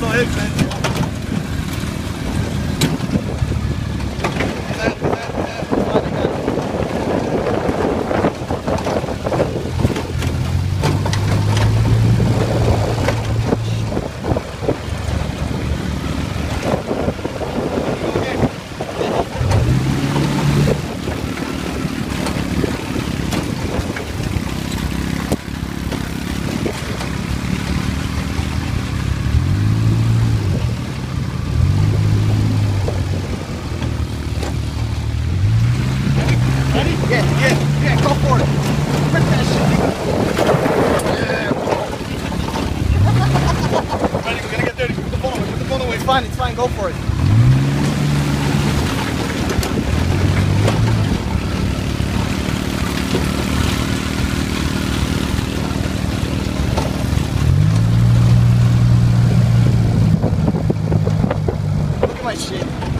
no eggs, man. Ready? Yeah, yeah, yeah, go for it. Rip that shit. Ready? We're gonna get dirty. Put the phone away. Put the phone away. It's fine, it's fine, go for it. Look at my shit.